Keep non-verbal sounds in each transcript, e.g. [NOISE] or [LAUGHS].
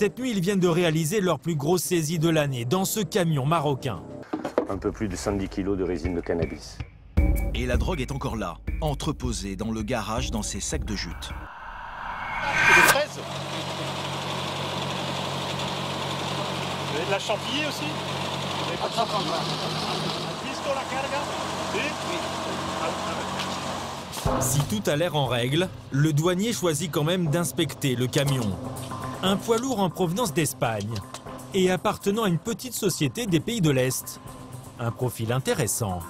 Cette nuit, ils viennent de réaliser leur plus grosse saisie de l'année dans ce camion marocain. Un peu plus de 110 kilos de résine de cannabis. Et la drogue est encore là, entreposée dans le garage dans ces sacs de jute. Des fraises de la chantilly aussi carga Oui Si tout a l'air en règle, le douanier choisit quand même d'inspecter le camion. Un poids lourd en provenance d'Espagne et appartenant à une petite société des pays de l'Est. Un profil intéressant.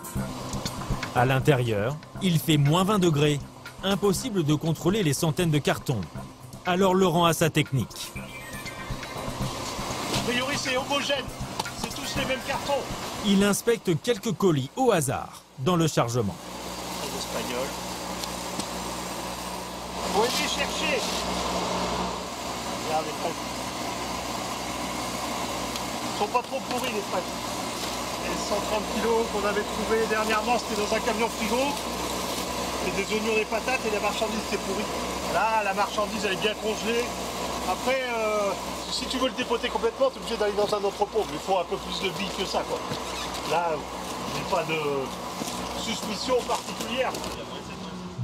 À l'intérieur, il fait moins 20 degrés. Impossible de contrôler les centaines de cartons. Alors Laurent a sa technique. A priori c'est homogène, c'est tous les mêmes cartons. Il inspecte quelques colis au hasard dans le chargement. Les Espagnols. Chercher Regarde les fraises. Ils sont pas trop pourris les fraises. Les 130 kilos qu'on avait trouvé dernièrement, c'était dans un camion frigo. C'est des oignons, des patates et la marchandise c'est pourri. Là, la marchandise elle est bien congelée. Après, euh, si tu veux le dépoter complètement, tu es obligé d'aller dans un entrepôt. Mais il faut un peu plus de billes que ça. Quoi. Là, j'ai pas de suspicion particulière.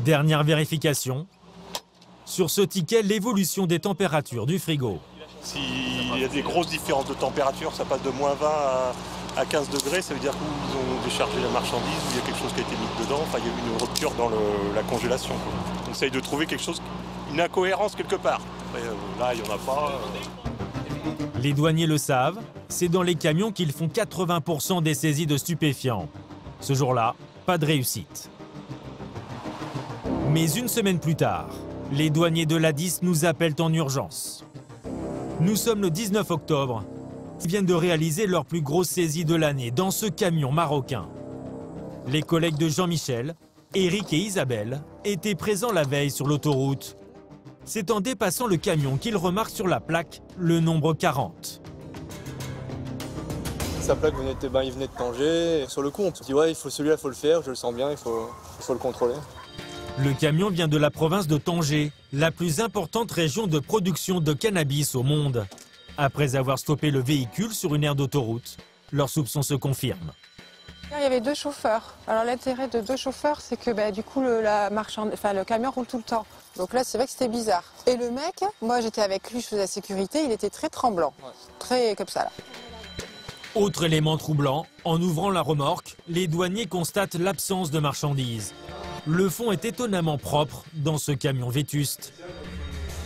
Dernière vérification. Sur ce ticket, l'évolution des températures du frigo. S'il y a des grosses différences de température, ça passe de moins 20 à, à 15 degrés, ça veut dire qu'ils ont déchargé la marchandise, ou il y a quelque chose qui a été mis dedans, enfin il y a eu une rupture dans le- la congélation. quoi. On essaye de trouver quelque chose, une incohérence quelque part. Après, euh, là, il n'y en a pas. euh. Les douaniers le savent, c'est dans les camions qu'ils font 80% des saisies de stupéfiants. Ce jour-là, pas de réussite. Mais une semaine plus tard, les douaniers de l'ADIS nous appellent en urgence. Nous sommes le 19 octobre. Ils viennent de réaliser leur plus grosse saisie de l'année dans ce camion marocain. Les collègues de Jean-Michel, Eric et Isabelle, étaient présents la veille sur l'autoroute. C'est en dépassant le camion qu'ils remarquent sur la plaque le nombre 40. Sa plaque venait de, ben, de Tanger. Sur le coup, on se dit ouais, il faut celui-là, il faut le faire, je le sens bien, il faut le contrôler. Le camion vient de la province de Tanger, la plus importante région de production de cannabis au monde. Après avoir stoppé le véhicule sur une aire d'autoroute, leurs soupçons se confirment. Il y avait deux chauffeurs. Alors l'intérêt de deux chauffeurs, c'est que bah, du coup le, la marchand- enfin, le camion roule tout le temps. Donc là, c'est vrai que c'était bizarre. Et le mec, moi j'étais avec lui, je faisais la sécurité, il était très tremblant. Très comme ça là. Autre élément troublant, en ouvrant la remorque, les douaniers constatent l'absence de marchandises. Le fond est étonnamment propre dans ce camion vétuste.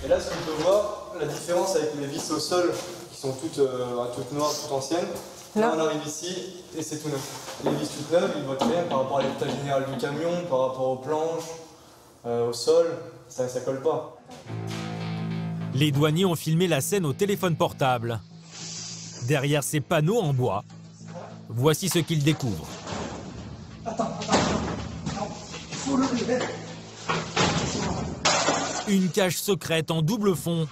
Et là, ce qu'on peut voir, la différence avec les vis au sol, qui sont toutes, euh, toutes noires, toutes anciennes, là, on arrive ici et c'est tout neuf. Les vis toutes neuves, ils voient bien par rapport à l'état général du camion, par rapport aux planches, euh, au sol, ça ne colle pas. Les douaniers ont filmé la scène au téléphone portable. Derrière ces panneaux en bois, voici ce qu'ils découvrent. Une cage secrète en double fond.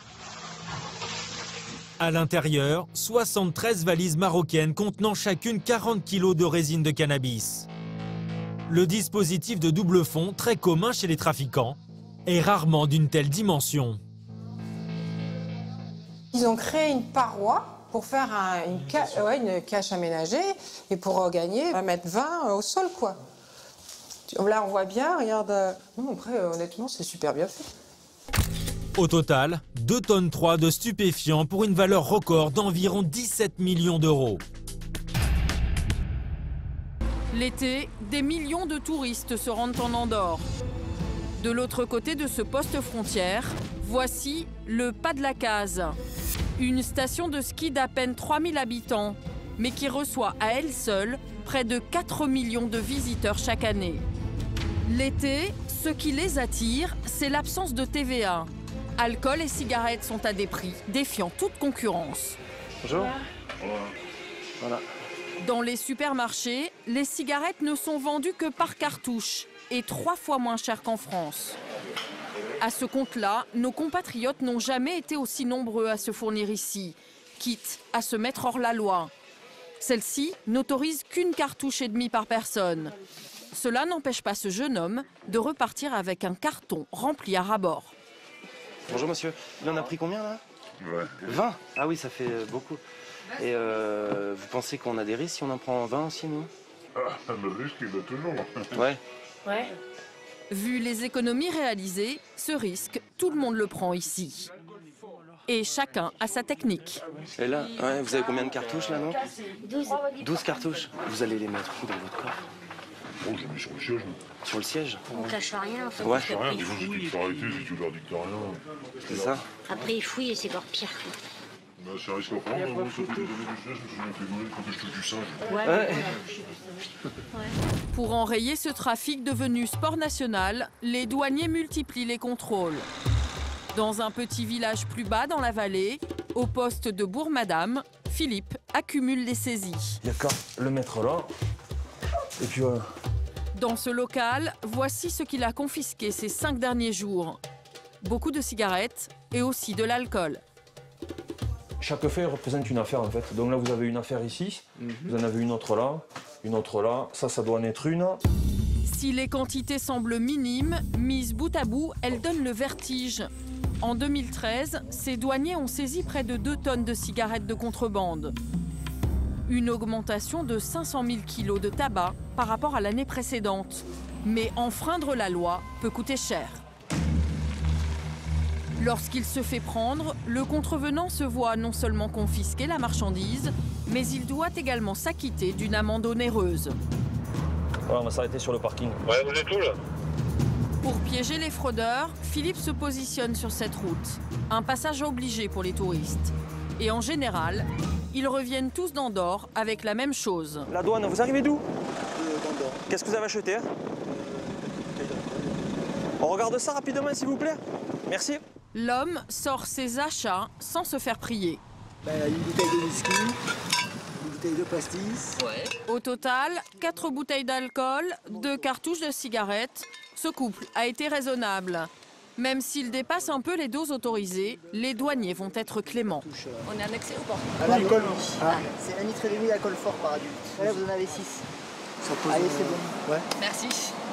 À l'intérieur, 73 valises marocaines contenant chacune 40 kilos de résine de cannabis. Le dispositif de double fond, très commun chez les trafiquants, est rarement d'une telle dimension. Ils ont créé une paroi pour faire un- une, ca- ouais, une cache aménagée et pour euh, gagner 1m20 au sol quoi. Là on voit bien, regarde. euh, Non, après euh, honnêtement c'est super bien fait. Au total, 2 tonnes 3 de stupéfiants pour une valeur record d'environ 17 millions d'euros. L'été, des millions de touristes se rendent en Andorre. De l'autre côté de ce poste frontière, voici le Pas de la Case. Une station de ski d'à peine 3000 habitants, mais qui reçoit à elle seule près de 4 millions de visiteurs chaque année. L'été, ce qui les attire, c'est l'absence de TVA. Alcool et cigarettes sont à des prix défiant toute concurrence. Bonjour. Dans les supermarchés, les cigarettes ne sont vendues que par cartouche et trois fois moins cher qu'en France. À ce compte-là, nos compatriotes n'ont jamais été aussi nombreux à se fournir ici, quitte à se mettre hors la loi. Celle-ci n'autorise qu'une cartouche et demie par personne. Cela n'empêche pas ce jeune homme de repartir avec un carton rempli à ras-bord. Bonjour monsieur, il en a pris combien là Ouais. 20 Ah oui, ça fait euh, beaucoup. Et euh, vous pensez qu'on a des risques si on en prend 20 aussi, nous Ah, le risque, il est toujours. [LAUGHS] Ouais. Ouais. Vu les économies réalisées, ce risque, tout le monde le prend ici. Et chacun a sa technique. Et là, ouais, vous avez combien de cartouches là, non 12. 12 cartouches. Vous allez les mettre où dans votre coffre Oh, j'ai mis sur le siège. Sur le siège On cache rien en fait. Ouais. C'est rien, du coup, ils j'ai dit fouillent. de s'arrêter si tu leur dis que t'as rien. C'est ça Après ils fouillent et c'est encore pire. Bah, c'est un risque à prendre. Moi, ça fait des années que je fais, je me suis fait voler quand je touche du singe. Ouais. Ouais. Pour enrayer ce trafic devenu sport national, les douaniers multiplient les contrôles. Dans un petit village plus bas dans la vallée, au poste de Bourg-Madame, Philippe accumule les saisies. Il n'y a qu'à le mettre là. Et puis voilà. Dans ce local, voici ce qu'il a confisqué ces cinq derniers jours. Beaucoup de cigarettes et aussi de l'alcool. Chaque fait représente une affaire en fait. Donc là vous avez une affaire ici, vous en avez une autre là, une autre là. Ça, ça doit en être une. Si les quantités semblent minimes, mises bout à bout, elles donnent le vertige. En 2013, ces douaniers ont saisi près de 2 tonnes de cigarettes de contrebande. Une augmentation de 500 000 kilos de tabac par rapport à l'année précédente. Mais enfreindre la loi peut coûter cher. Lorsqu'il se fait prendre, le contrevenant se voit non seulement confisquer la marchandise, mais il doit également s'acquitter d'une amende onéreuse. On va s'arrêter sur le parking. Ouais, vous êtes où là? Pour piéger les fraudeurs, Philippe se positionne sur cette route, un passage obligé pour les touristes. Et en général, ils reviennent tous d'Andorre avec la même chose. La douane, vous arrivez d'où? Qu'est-ce que vous avez acheté hein? On regarde ça rapidement s'il vous plaît Merci. L'homme sort ses achats sans se faire prier. Ben, une bouteille de whisky, une bouteille de pastis. Au total, 4 bouteilles d'alcool, 2 cartouches de cigarettes. Ce couple a été raisonnable. Même s'il dépasse un peu les doses autorisées, les douaniers vont être cléments. On est annexé ou pas Ah, l'alcool, ah, c'est un litre et demi d'alcool fort par adulte. Là, vous en avez 6. Allez, c'est bon. Ouais. Merci.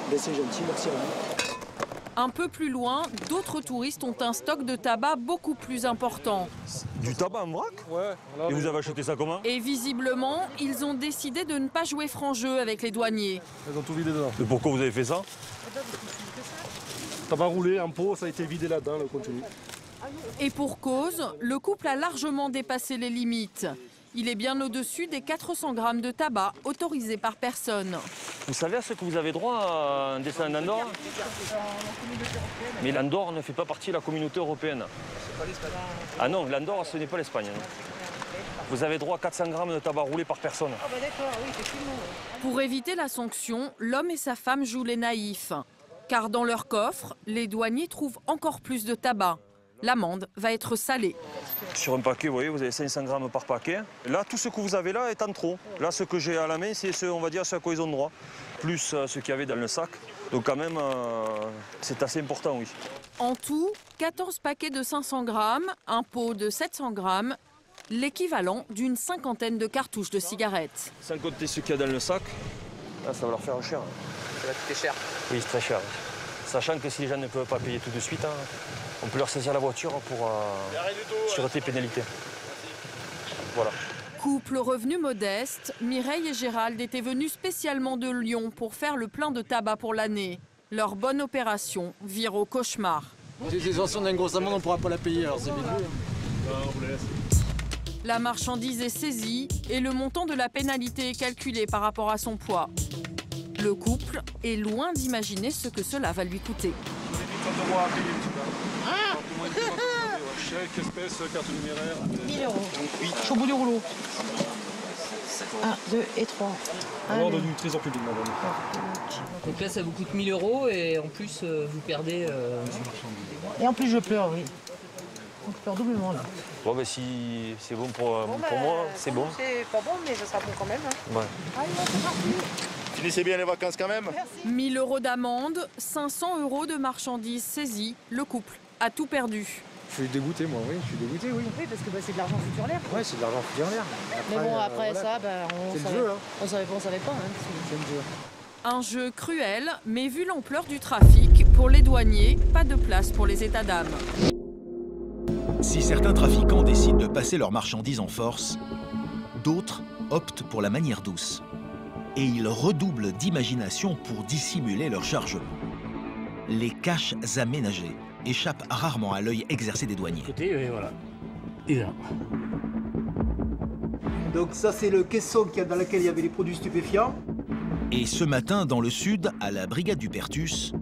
Ben, c'est gentil, merci à. Un peu plus loin, d'autres touristes ont un stock de tabac beaucoup plus important. Du tabac en vrac Ouais. Et vous avez acheté ça comment Et visiblement, ils ont décidé de ne pas jouer franc jeu avec les douaniers. Ils ont tout vidé dedans. Et pourquoi vous avez fait ça Tabac roulé, un pot, ça a été vidé là-dedans, le contenu. Et pour cause, le couple a largement dépassé les limites. Il est bien au-dessus des 400 grammes de tabac autorisés par personne. Vous savez à ce que vous avez droit à un dessin d'Andorre? Mais l'Andorre ne fait pas partie de la communauté européenne. Ah non, l'Andorre, ce n'est pas l'Espagne. Vous avez droit à 400 grammes de tabac roulé par personne. Pour éviter la sanction, l'homme et sa femme jouent les naïfs. Car dans leur coffre, les douaniers trouvent encore plus de tabac. L'amende va être salée. Sur un paquet, vous voyez, vous avez 500 grammes par paquet. Là, tout ce que vous avez là est en trop. Là, ce que j'ai à la main, c'est ce, on va dire, ce à quoi ils ont droit. Plus euh, ce qu'il y avait dans le sac. Donc quand même, euh, c'est assez important, oui. En tout, 14 paquets de 500 grammes, un pot de 700 grammes, l'équivalent d'une cinquantaine de cartouches de cigarettes. Sans compter ce qu'il y a dans le sac, là, ça va leur faire cher. Ça va coûter cher. Oui, c'est très cher. Sachant que si les gens ne peuvent pas payer tout de suite, hein, on peut leur saisir la voiture pour euh, sûreté pénalité. Voilà. Couple revenu modeste, Mireille et Gérald étaient venus spécialement de Lyon pour faire le plein de tabac pour l'année. Leur bonne opération vire au cauchemar. Si on a une grosse amende, on pourra pas la payer, alors c'est. La marchandise est saisie et le montant de la pénalité est calculé par rapport à son poids. Le couple est loin d'imaginer ce que cela va lui coûter. Chèque, espèce, carte numéraire. 1000 euros. Je suis au bout du rouleau. 1, 2 et 3. Alors, de du trésor public, madame. Donc là, ça vous coûte 1000 euros et en plus, euh, vous perdez. euh, Et en plus, je pleure, oui. Je pleure doublement là. Bon, ben, si c'est bon pour, euh, Bon, pour bah, moi, c'est bon. C'est pas bon, mais ça sera bon quand même. hein. Ouais. Allez, c'est parti. Finissez bien les vacances quand même 1000 euros d'amende, 500 euros de marchandises saisies. Le couple a tout perdu. Je suis dégoûté, moi, oui, je suis dégoûté, oui. Oui, parce que bah, c'est de l'argent foutu en l'air. Ouais, c'est de l'argent foutu en l'air. Mais bon, euh, après voilà. ça, bah, on savait, jeu, hein. on savait pas, on savait pas. hein. C'est le jeu. Un jeu cruel, mais vu l'ampleur du trafic, pour les douaniers, pas de place pour les états d'âme. Si certains trafiquants décident de passer leurs marchandises en force, d'autres optent pour la manière douce. Et ils redoublent d'imagination pour dissimuler leur chargement. Les caches aménagées échappent rarement à l'œil exercé des douaniers. Et voilà. Et là. Donc ça c'est le caisson qui- dans lequel il y avait les produits stupéfiants. Et ce matin, dans le sud, à la brigade du Pertus,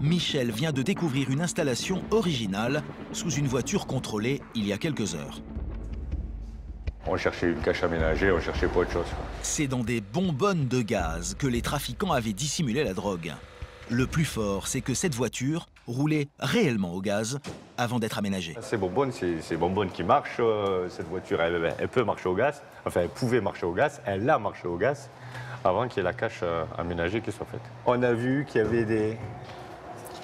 Michel vient de découvrir une installation originale sous une voiture contrôlée il y a quelques heures. On cherchait une cache aménagée, on cherchait pas autre chose. C'est dans des bonbonnes de gaz que les trafiquants avaient dissimulé la drogue. Le plus fort, c'est que cette voiture roulait réellement au gaz avant d'être aménagée. Ces bonbonnes, c'est ces bonbonnes qui marchent. euh, cette voiture, elle, elle peut marcher au gaz. Enfin, elle pouvait marcher au gaz. Elle a marché au gaz avant qu'il y ait la cache euh, aménagée qui soit faite. On a vu qu'il y avait des,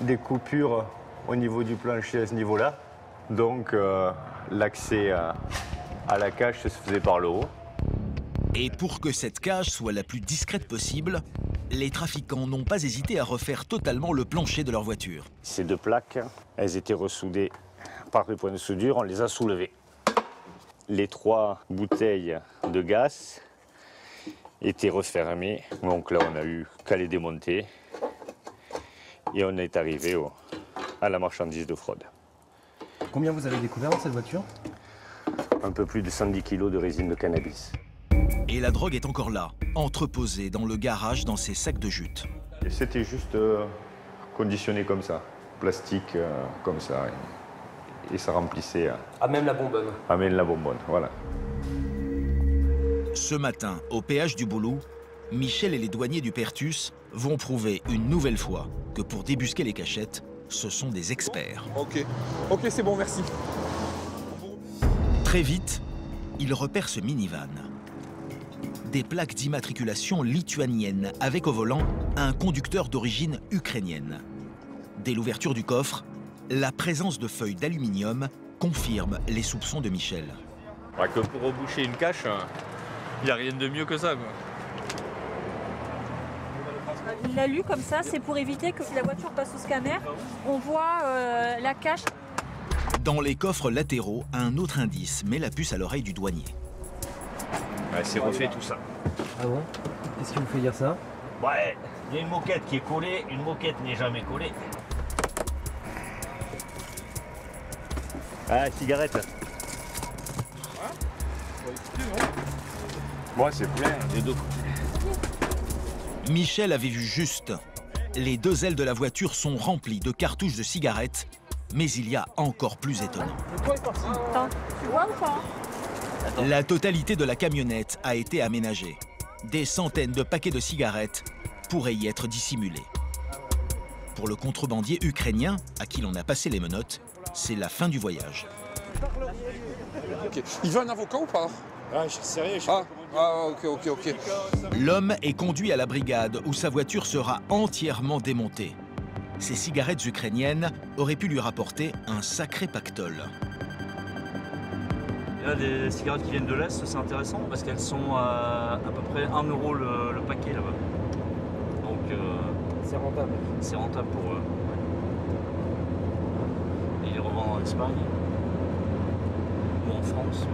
des coupures au niveau du plancher à ce niveau-là. Donc, euh, l'accès à, à la cache se faisait par le haut. Et pour que cette cage soit la plus discrète possible, les trafiquants n'ont pas hésité à refaire totalement le plancher de leur voiture. Ces deux plaques, elles étaient ressoudées par des points de soudure, on les a soulevées. Les trois bouteilles de gaz étaient refermées, donc là on a eu qu'à les démonter et on est arrivé au- à la marchandise de fraude. Combien vous avez découvert dans cette voiture? Un peu plus de 110 kilos de résine de cannabis. Et la drogue est encore là, entreposée dans le garage dans ces sacs de jute. Et c'était juste euh, conditionné comme ça, plastique euh, comme ça. Et, et ça remplissait. euh, Ah, même la bonbonne. amène la bonbonne, voilà. Ce matin, au péage du Boulou, Michel et les douaniers du Pertus vont prouver une nouvelle fois que pour débusquer les cachettes, ce sont des experts. Ok, ok, c'est bon, merci. Très vite, ils repèrent ce minivan. Des plaques d'immatriculation lituaniennes avec au volant un conducteur d'origine ukrainienne. Dès l'ouverture du coffre, la présence de feuilles d'aluminium confirme les soupçons de Michel. que pour reboucher une cache, il n'y a rien de mieux que ça. Quoi. Il l'a lu comme ça, c'est pour éviter que si la voiture passe au scanner, on voit euh, la cache. Dans les coffres latéraux, un autre indice met la puce à l'oreille du douanier. Ouais, c'est refait tout ça. Ah bon Qu'est-ce qui vous fait dire ça Ouais, il y a une moquette qui est collée, une moquette n'est jamais collée. Ah, cigarette. Moi, c'est plein. Les deux Michel avait vu juste. Les deux ailes de la voiture sont remplies de cartouches de cigarettes, mais il y a encore plus étonnant. La totalité de la camionnette a été aménagée. Des centaines de paquets de cigarettes pourraient y être dissimulés. Pour le contrebandier ukrainien, à qui l'on a passé les menottes, c'est la fin du voyage. Il veut un avocat ou pas? Ah, sérieux, ah, ah, ok, ok, ok. L'homme est conduit à la brigade où sa voiture sera entièrement démontée. Ces cigarettes ukrainiennes auraient pu lui rapporter un sacré pactole. Là, des cigarettes qui viennent de l'Est, c'est intéressant parce qu'elles sont à à peu près 1 euro le, le paquet là-bas. Donc c'est rentable. C'est rentable pour eux. Et ils les revendent en Espagne ou en France.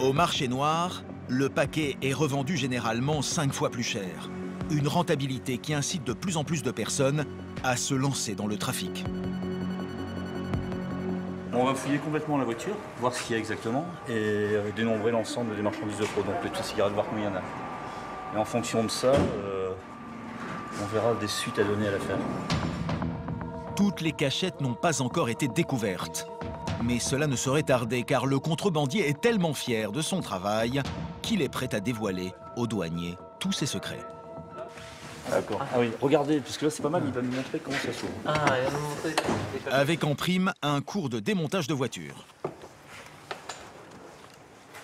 Au marché noir, le paquet est revendu généralement 5 fois plus cher. Une rentabilité qui incite de plus en plus de personnes à se lancer dans le trafic. On va fouiller complètement la voiture, voir ce qu'il y a exactement et euh, dénombrer l'ensemble des marchandises de fraude, donc les petites cigarettes, voir combien il y en a. Et en fonction de ça, euh, on verra des suites à donner à l'affaire. Toutes les cachettes n'ont pas encore été découvertes. Mais cela ne saurait tarder car le contrebandier est tellement fier de son travail qu'il est prêt à dévoiler aux douaniers tous ses secrets. D'accord. Ah oui, regardez, puisque là c'est pas mal, il va nous montrer comment ça s'ouvre. Ah, il va nous montrer. Avec en prime un cours de démontage de voiture.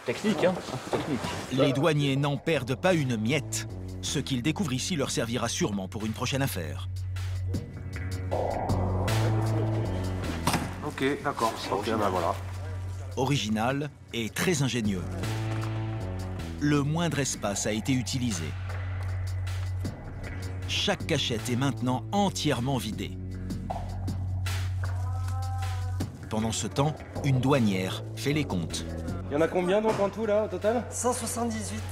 Technique, hein Technique. Les douaniers n'en perdent pas une miette. Ce qu'ils découvrent ici leur servira sûrement pour une prochaine affaire. Ok, d'accord. Ok, ben voilà. Original et très ingénieux. Le moindre espace a été utilisé. Chaque cachette est maintenant entièrement vidée. Pendant ce temps, une douanière fait les comptes. Il y en a combien donc en tout là au total? 178.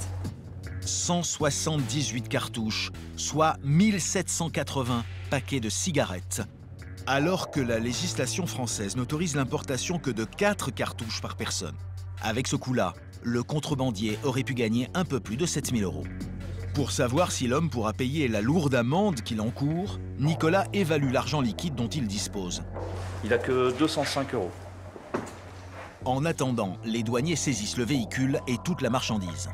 178 cartouches, soit 1780 paquets de cigarettes. Alors que la législation française n'autorise l'importation que de 4 cartouches par personne. Avec ce coup-là, le contrebandier aurait pu gagner un peu plus de 7000 euros. Pour savoir si l'homme pourra payer la lourde amende qu'il encourt, Nicolas évalue l'argent liquide dont il dispose. Il a que 205 euros. En attendant, les douaniers saisissent le véhicule et toute la marchandise.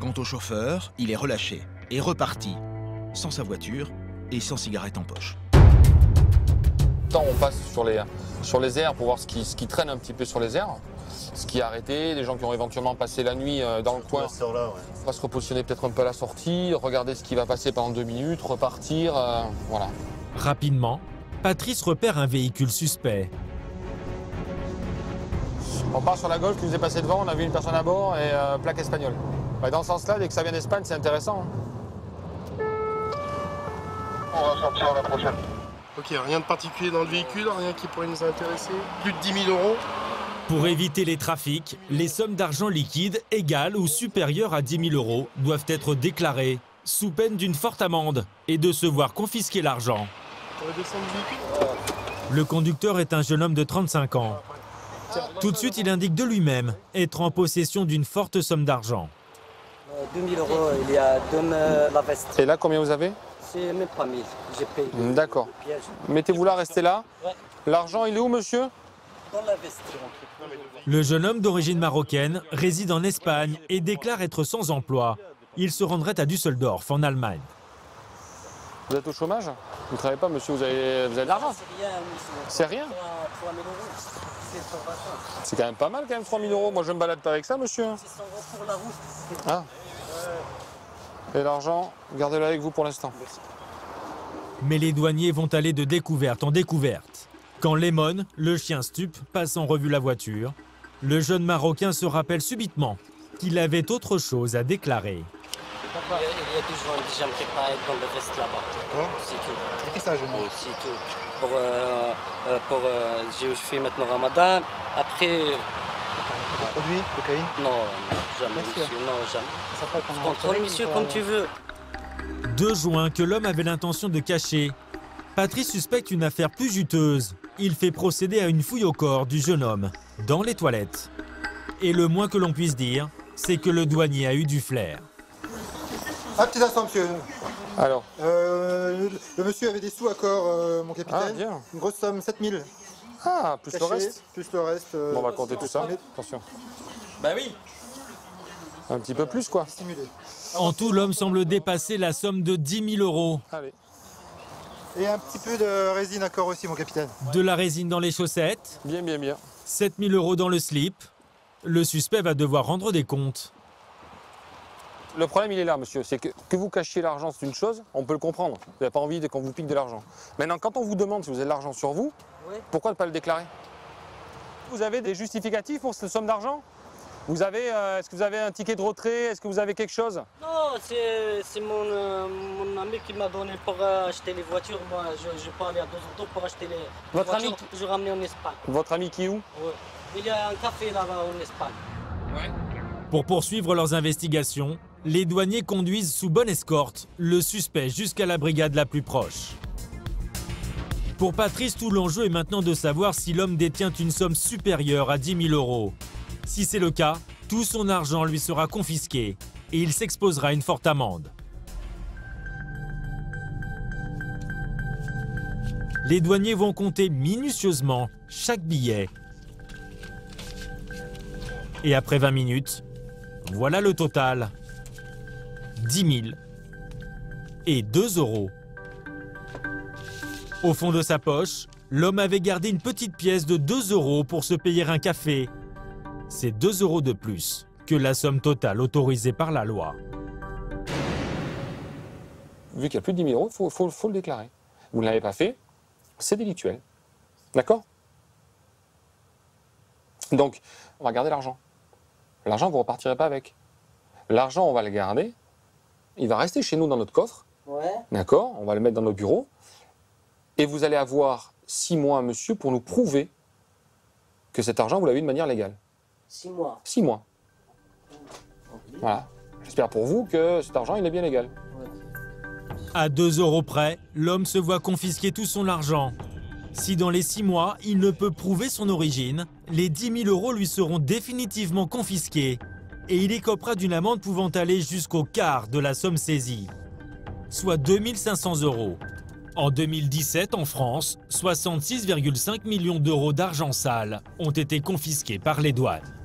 Quant au chauffeur, il est relâché et reparti, sans sa voiture et sans cigarette en poche. Temps, on passe sur les, sur les airs pour voir ce qui, ce qui traîne un petit peu sur les airs, ce qui est arrêté, des gens qui ont éventuellement passé la nuit euh, dans le coin. On va se repositionner peut-être un peu à la sortie, regarder ce qui va passer pendant deux minutes, repartir, euh, voilà. Rapidement, Patrice repère un véhicule suspect. On part sur la Golf qui nous est passée devant, on a vu une personne à bord et euh, plaque espagnole. Ouais, dans ce sens-là, dès que ça vient d'Espagne, c'est intéressant. hein. On va sortir la prochaine. Ok, rien de particulier dans le véhicule, rien qui pourrait nous intéresser. Plus de 10 000 euros. Pour éviter les trafics, les sommes d'argent liquide égales ou supérieures à 10 000 euros doivent être déclarées, sous peine d'une forte amende et de se voir confisquer l'argent. Le conducteur est un jeune homme de 35 ans. Tout de suite, il indique de lui-même être en possession d'une forte somme d'argent. 2000 euros, il y a deux euh, la veste. Et là, combien vous avez? C'est même pas 1000. J'ai payé. D'accord. Mettez-vous là, restez là. L'argent, il est où, monsieur? Dans la veste. Le jeune homme d'origine marocaine réside en Espagne et déclare être sans emploi. Il se rendrait à Düsseldorf, en Allemagne. Vous êtes au chômage? Vous ne travaillez pas, monsieur Vous avez, vous avez de l'argent? C'est rien, monsieur. C'est rien? 3000 euros. C'est pour vacances. C'est quand même pas mal, quand même, 3000 euros. Moi, je me balade pas avec ça, monsieur. 600 euros pour la route. Ah. Et l'argent, gardez-le avec vous pour l'instant. Mais les douaniers vont aller de découverte en découverte. Quand Lemon, le chien stup, passe en revue la voiture, le jeune Marocain se rappelle subitement qu'il avait autre chose à déclarer. Il y a- il y a toujours un déjà préparé dans la veste là-bas. C'est tout. C'est que ça, je Oui, c'est tout. Pour, euh, euh, pour, euh, je fais maintenant Ramadan. Après. Produit, cocaïne Non, non, jamais, monsieur. Non, jamais. Ça Contrôle, monsieur, comme tu veux. Deux joints que l'homme avait l'intention de cacher. Patrice suspecte une affaire plus juteuse. Il fait procéder à une fouille au corps du jeune homme, dans les toilettes. Et le moins que l'on puisse dire, c'est que le douanier a eu du flair. Un petit instant, monsieur. Alors Euh, le, monsieur avait des sous à corps, euh, mon capitaine. Ah, bien. Une grosse somme, 7000. Ah, plus le reste Plus le reste. euh, Bon, on va compter tout ça. Attention. Bah oui. Un petit peu plus, quoi. Stimulé. En tout, l'homme semble dépasser la somme de 10 000 euros. Allez. Et un petit peu de résine à corps aussi, mon capitaine. De la résine dans les chaussettes. Bien, bien, bien. 7 000 euros dans le slip. Le suspect va devoir rendre des comptes. Le problème, il est là, monsieur. C'est que, que vous cachiez l'argent, c'est une chose, on peut le comprendre. Vous n'avez pas envie de- qu'on vous pique de l'argent. Maintenant, quand on vous demande si vous avez de l'argent sur vous, pourquoi ne pas le déclarer? Vous avez des justificatifs pour cette somme d'argent? Vous avez, euh, est-ce que vous avez un ticket de retrait? Est-ce que vous avez quelque chose? Non, c'est mon, euh, mon ami qui m'a donné pour euh, acheter les voitures. Moi, je, je peux aller à deux pour acheter les Votre voitures ami que je ramenais en Espagne. Votre ami qui est où? Ouais. Il y a un café là-bas en Espagne. Pour poursuivre leurs investigations, les douaniers conduisent sous bonne escorte le suspect jusqu'à la brigade la plus proche. Pour Patrice, tout l'enjeu est maintenant de savoir si l'homme détient une somme supérieure à 10 000 euros. Si c'est le cas, tout son argent lui sera confisqué et il s'exposera à une forte amende. Les douaniers vont compter minutieusement chaque billet. Et après 20 minutes, voilà le total. 10 000 et 2 euros. Au fond de sa poche, l'homme avait gardé une petite pièce de 2 euros pour se payer un café. C'est 2 euros de plus que la somme totale autorisée par la loi. Vu qu'il y a plus de 10 000 euros, il faut, faut- faut le déclarer. Vous ne l'avez pas fait, c'est délictuel. D'accord? Donc, on va garder l'argent. L'argent, vous ne repartirez pas avec. L'argent, on va le garder. Il va rester chez nous dans notre coffre. Ouais. D'accord? On va le mettre dans nos bureaux. Et vous allez avoir six mois, monsieur, pour nous prouver que cet argent, vous l'avez eu de manière légale. Six mois. Six mois. Voilà. J'espère pour vous que cet argent, il est bien légal. À 2 euros près, l'homme se voit confisquer tout son argent. Si dans les 6 mois, il ne peut prouver son origine, les 10 000 euros lui seront définitivement confisqués et il écopera d'une amende pouvant aller jusqu'au quart de la somme saisie, soit 2 500 euros. En 2017, en France, 66,5 millions d'euros d'argent sale ont été confisqués par les douanes.